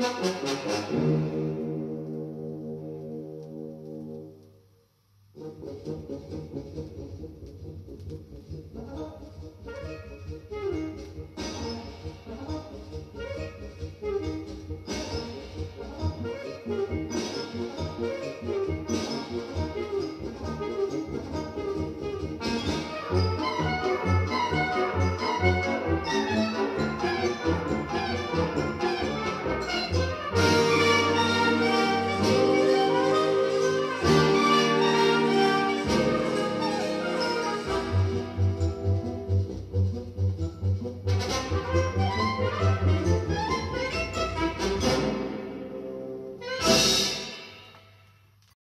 Música